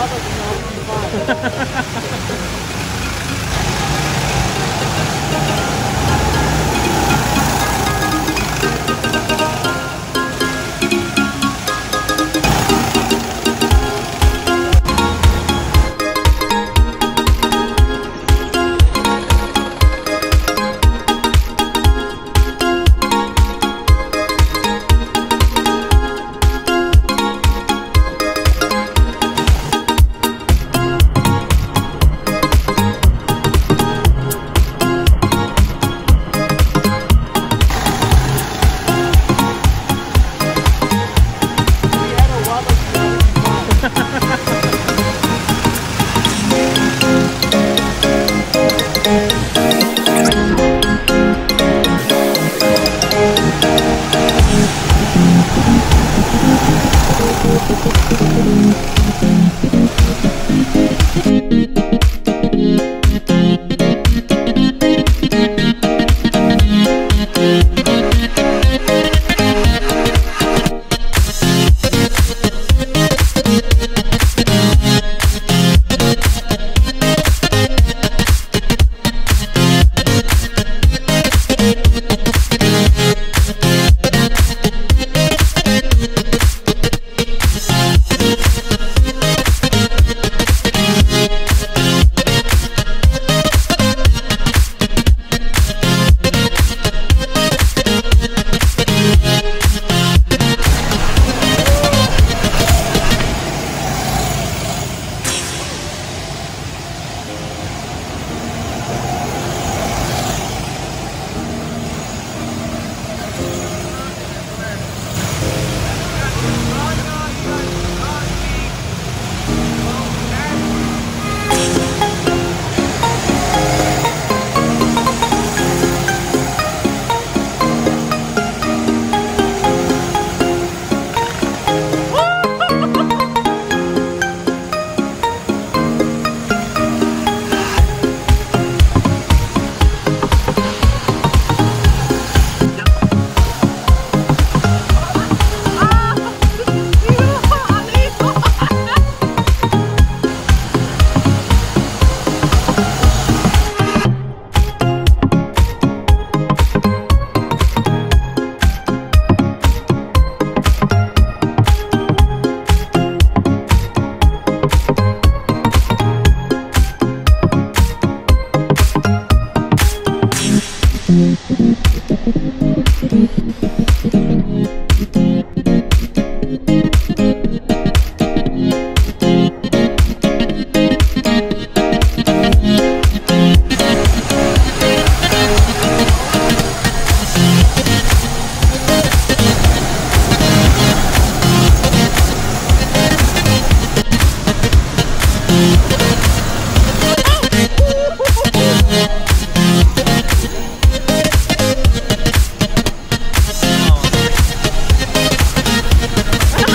抓到什么地方？